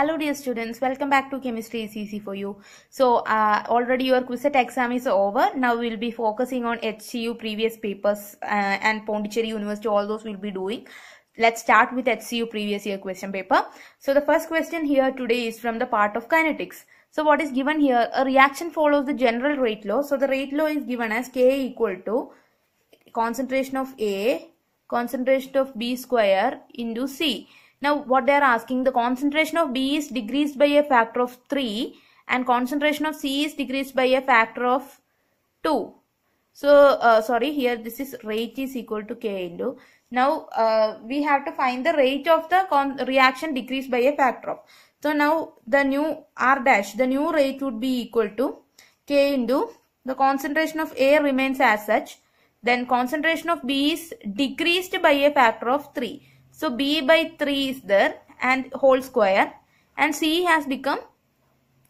Hello dear students, welcome back to Chemistry is easy for you. So uh, already your CUCET exam is over. Now we'll be focusing on HCU previous papers uh, and Pondicherry University, all those we'll be doing. Let's start with HCU previous year question paper. So the first question here today is from the part of kinetics. So what is given here? A reaction follows the general rate law. So the rate law is given as K equal to concentration of A, concentration of B square into C. Now what they are asking, the concentration of B is decreased by a factor of 3 and concentration of C is decreased by a factor of 2. So, uh, sorry, here this is rate is equal to K into. Now, uh, we have to find the rate of the reaction decreased by a factor of. So, now the new R dash, the new rate would be equal to K into the concentration of A remains as such. Then concentration of B is decreased by a factor of 3. So B by 3 is there and whole square and C has become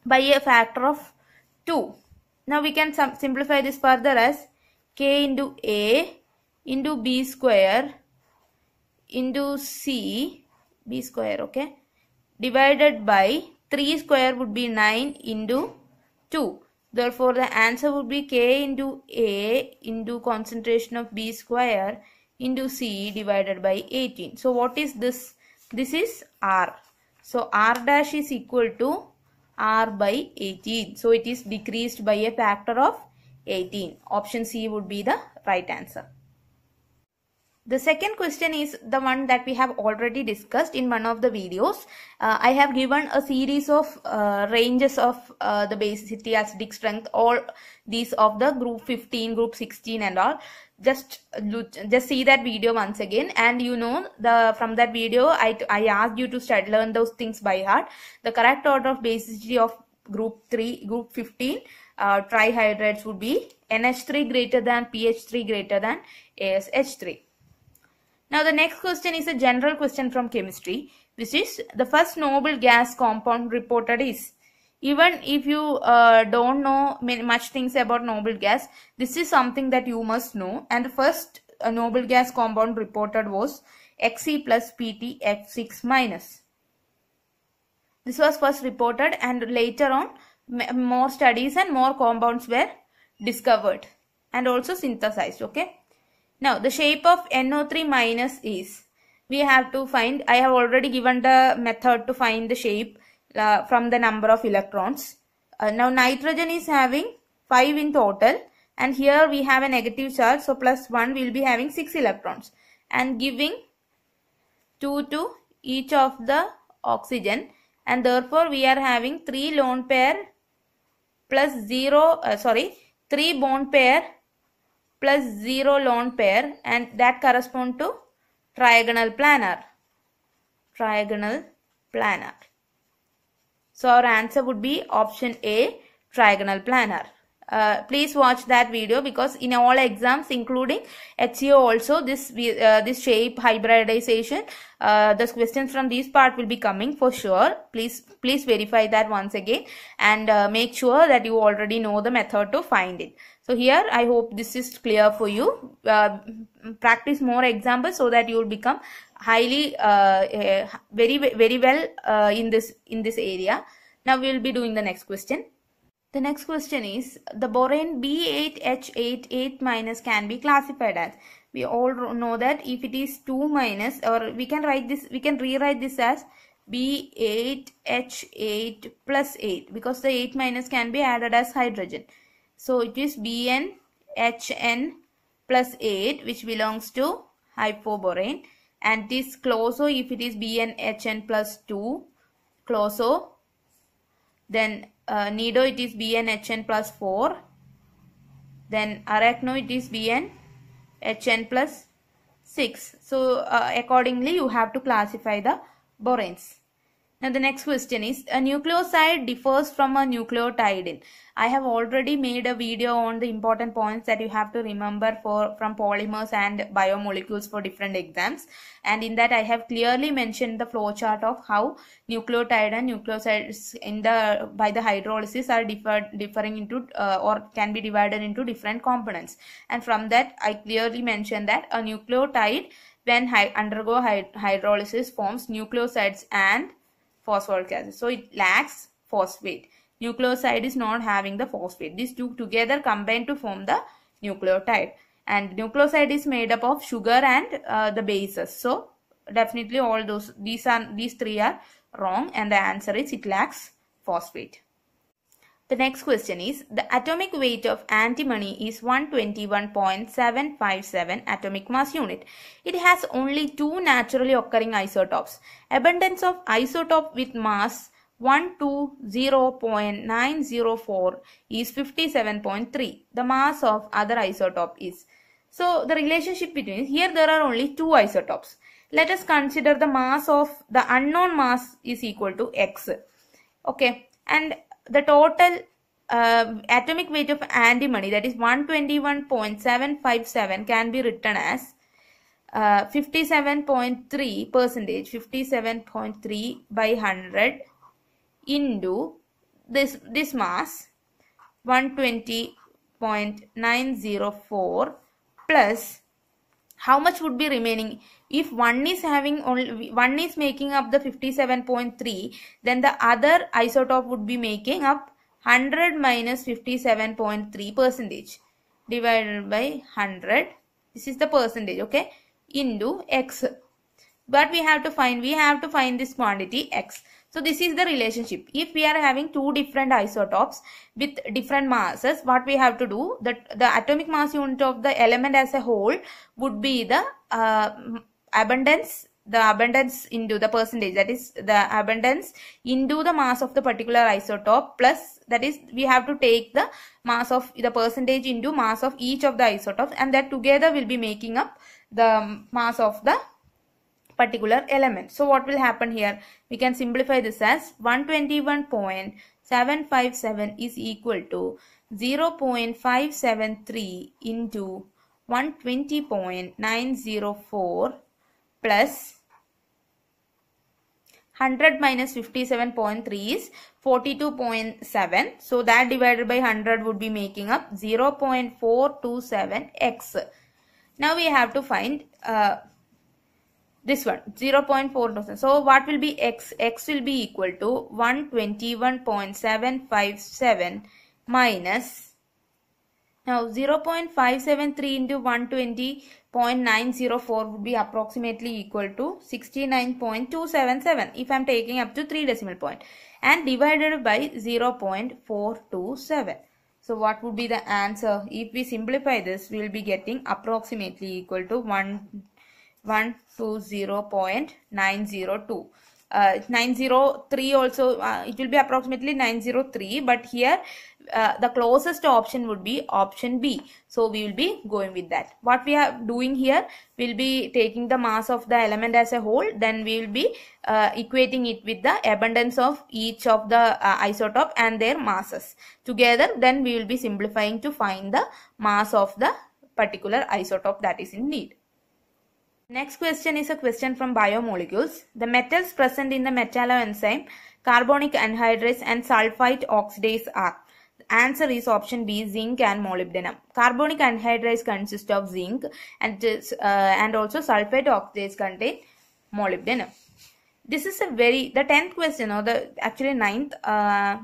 by a factor of 2. Now we can simplify this further as K into A into B square into C B square okay divided by 3 square would be 9 into 2. Therefore the answer would be K into A into concentration of B square into C divided by 18. So what is this? This is R. So R dash is equal to R by 18. So it is decreased by a factor of 18. Option C would be the right answer. The second question is the one that we have already discussed in one of the videos. Uh, I have given a series of uh, ranges of uh, the basicity, acidic strength, all these of the group 15, group 16 and all. Just just see that video once again and you know the from that video I, I asked you to start learn those things by heart. The correct order of basicity of group 3, group 15 uh, trihydrides would be NH3 greater than PH3 greater than AsH3. Now the next question is a general question from chemistry which is the first noble gas compound reported is even if you uh, don't know much things about noble gas this is something that you must know and the first uh, noble gas compound reported was Xe plus Pt F6 minus. This was first reported and later on more studies and more compounds were discovered and also synthesized okay. Now the shape of NO3 minus is, we have to find, I have already given the method to find the shape uh, from the number of electrons. Uh, now nitrogen is having 5 in total and here we have a negative charge so plus 1 will be having 6 electrons and giving 2 to each of the oxygen and therefore we are having 3 lone pair plus 0 uh, sorry 3 bond pair plus 0 lone pair and that correspond to trigonal planar. Trigonal planar. So our answer would be option A trigonal planar. Uh, please watch that video because in all exams including HCU also this uh, this shape hybridization uh, the questions from this part will be coming for sure please please verify that once again and uh, make sure that you already know the method to find it so here I hope this is clear for you. Uh, practice more examples so that you will become highly uh, very very well uh, in this in this area. Now we will be doing the next question. The next question is the borane B8H88 minus can be classified as. We all know that if it is 2 minus or we can write this we can rewrite this as B8H8 plus 8 because the 8 minus can be added as hydrogen. So it is BnHn plus 8 which belongs to hypho borane. And this closo if it is BnHn plus 2 closo then uh, nido it is BnHn plus 4 then arachno it is BnHn plus 6 so uh, accordingly you have to classify the boranes now the next question is a nucleoside differs from a nucleotide. In. I have already made a video on the important points that you have to remember for from polymers and biomolecules for different exams and in that I have clearly mentioned the flowchart of how nucleotide and nucleosides in the by the hydrolysis are differed, differing into uh, or can be divided into different components and from that I clearly mentioned that a nucleotide when undergo hydrolysis forms nucleosides and phosphoric acid. So it lacks phosphate. Nucleoside is not having the phosphate. These two together combine to form the nucleotide. And nucleoside is made up of sugar and uh, the bases. So definitely all those these are these three are wrong and the answer is it lacks phosphate. The next question is the atomic weight of antimony is 121.757 atomic mass unit. It has only two naturally occurring isotopes. Abundance of isotope with mass 120.904 is 57.3. The mass of other isotope is. So the relationship between here there are only two isotopes. Let us consider the mass of the unknown mass is equal to x. Okay and the total uh, atomic weight of antimony that is 121.757 can be written as uh, 57.3 percentage 57.3 by 100 into this this mass 120.904 plus how much would be remaining? If one is having only one is making up the 57.3 then the other isotope would be making up 100 minus 57.3 percentage divided by 100 this is the percentage okay? Into x but we have to find we have to find this quantity x. So this is the relationship. If we are having two different isotopes with different masses what we have to do? That the atomic mass unit of the element as a whole would be the uh, abundance the abundance into the percentage that is the abundance into the mass of the particular isotope plus that is we have to take the mass of the percentage into mass of each of the isotopes and that together will be making up the mass of the particular element. So what will happen here? We can simplify this as 121.757 is equal to 0.573 into 120.904 plus 100 minus 57.3 is 42.7. So that divided by 100 would be making up 0.427x. Now we have to find uh, this one 0.427. So what will be x? x will be equal to 121.757 minus now 0.573 into 120.904 would be approximately equal to 69.277 if I am taking up to 3 decimal point and divided by 0.427. So what would be the answer? If we simplify this, we will be getting approximately equal to 1, 120.902 uh, 903 also uh, it will be approximately 903 but here uh, the closest option would be option B. So we will be going with that. What we are doing here will be taking the mass of the element as a whole then we will be uh, equating it with the abundance of each of the uh, isotope and their masses. Together then we will be simplifying to find the mass of the particular isotope that is in need Next question is a question from biomolecules. The metals present in the metalloenzyme carbonic anhydrase and sulfite oxidase are. The answer is option B zinc and molybdenum. Carbonic anhydrase consists of zinc and, uh, and also sulfite oxidase contain molybdenum. This is a very, the 10th question or the actually 9th, uh,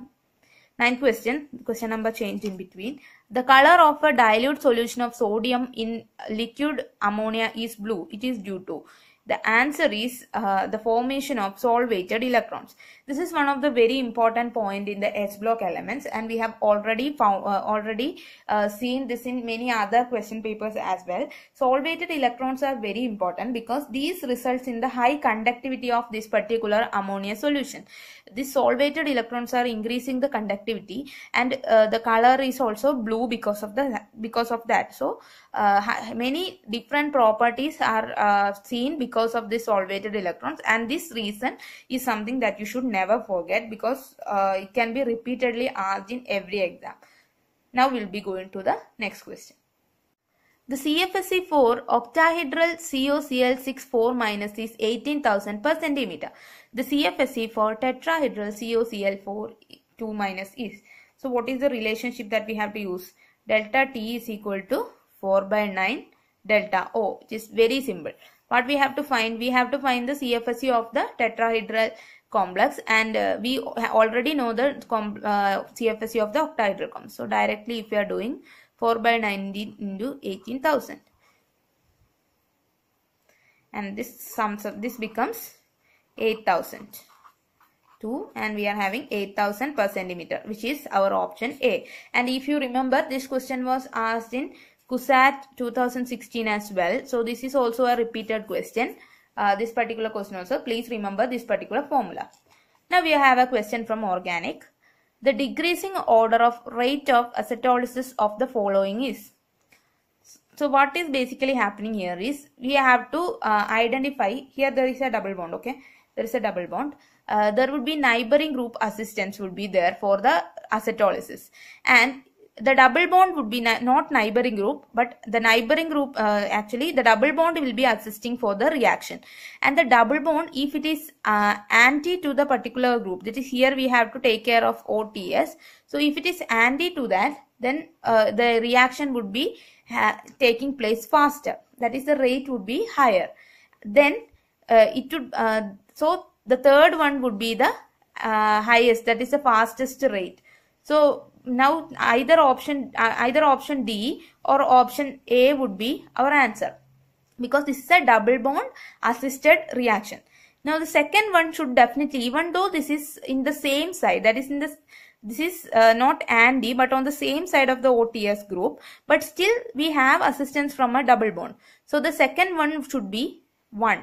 ninth question, question number changed in between. The color of a dilute solution of sodium in liquid ammonia is blue. It is due to the answer is uh, the formation of solvated electrons. This is one of the very important point in the S block elements and we have already found uh, already uh, seen this in many other question papers as well. Solvated electrons are very important because these results in the high conductivity of this particular ammonia solution. These solvated electrons are increasing the conductivity and uh, the color is also blue because of the because of that. So uh, many different properties are uh, seen because of this solvated electrons and this reason is something that you should never forget because uh, it can be repeatedly asked in every exam. Now we'll be going to the next question. The CFSE4 octahedral CoCl6 four minus is 18,000 per centimeter. The CFSE for tetrahedral CoCl4 2 minus is. So what is the relationship that we have to use? Delta T is equal to 4 by 9 delta O which is very simple. What we have to find? We have to find the CFSE of the tetrahedral complex and uh, we already know the uh, CFSE of the octahedral complex. So directly if we are doing 4 by 19 into 18,000 and this sums up this becomes 8000 2 and we are having 8000 per centimeter which is our option A and if you remember this question was asked in CUSAT 2016 as well. So this is also a repeated question. Uh, this particular question also. Please remember this particular formula. Now we have a question from organic. The decreasing order of rate of acetolysis of the following is. So what is basically happening here is we have to uh, identify here there is a double bond okay? There is a double bond. Uh, there would be neighboring group assistance would be there for the acetolysis and the double bond would be not neighboring group but the neighboring group uh, actually the double bond will be assisting for the reaction. And the double bond if it is uh, anti to the particular group that is here we have to take care of OTS so if it is anti to that then uh, the reaction would be taking place faster. That is the rate would be higher. Then uh, it would uh, so the third one would be the uh, highest that is the fastest rate. So now either option uh, either option D or option A would be our answer because this is a double bond assisted reaction. Now the second one should definitely even though this is in the same side that is in this this is uh, not anti but on the same side of the OTS group but still we have assistance from a double bond. So the second one should be 1.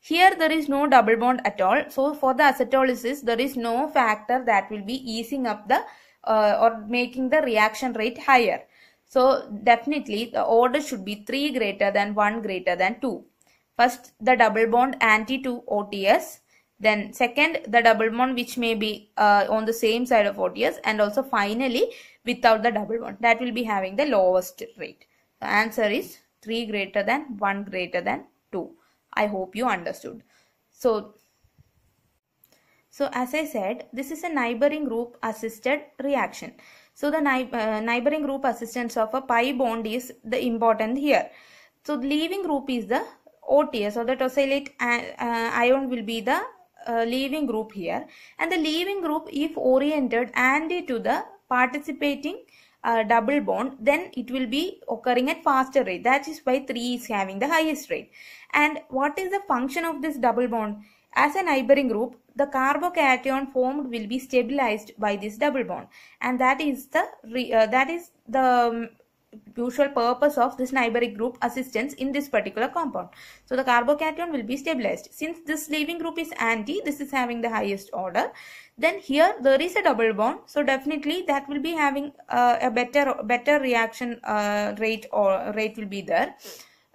Here there is no double bond at all. So for the acetolysis there is no factor that will be easing up the uh, or making the reaction rate higher. So definitely the order should be 3 greater than 1 greater than 2. First the double bond anti to OTS. Then second the double bond which may be uh, on the same side of OTS and also finally without the double bond. That will be having the lowest rate. The answer is 3 greater than 1 greater than 2. I hope you understood. So so as I said, this is a neighboring group assisted reaction. So the uh, neighboring group assistance of a pi bond is the important here. So the leaving group is the OTS or the tosylate uh, ion will be the uh, leaving group here and the leaving group if oriented anti to the participating uh, double bond then it will be occurring at faster rate that is why 3 is having the highest rate and what is the function of this double bond as a neighboring group, the carbocation formed will be stabilized by this double bond and that is the uh, that is the um, usual purpose of this neighboring group assistance in this particular compound. So the carbocation will be stabilized. Since this leaving group is anti, this is having the highest order. Then here there is a double bond. So definitely that will be having uh, a better better reaction uh, rate or rate will be there.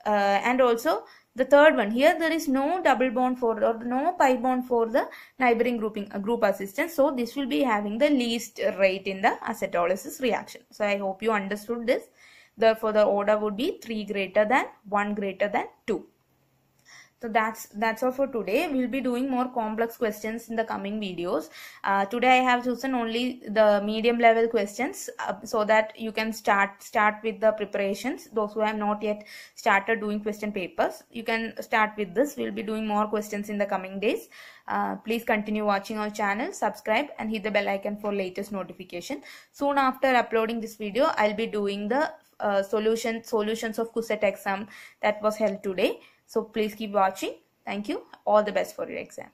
Uh, and also the third one here there is no double bond for or no pi bond for the neighboring grouping uh, group assistance. So this will be having the least rate in the acetolysis reaction. So i hope you understood this. Therefore the order would be 3 greater than 1 greater than 2 so that's that's all for today. We'll be doing more complex questions in the coming videos. Uh, today i have chosen only the medium level questions uh, so that you can start start with the preparations. Those who have not yet started doing question papers you can start with this. We'll be doing more questions in the coming days. Uh, please continue watching our channel subscribe and hit the bell icon for latest notification. Soon after uploading this video i'll be doing the uh, solution solutions of CUSAT exam that was held today so please keep watching. Thank you. All the best for your exam.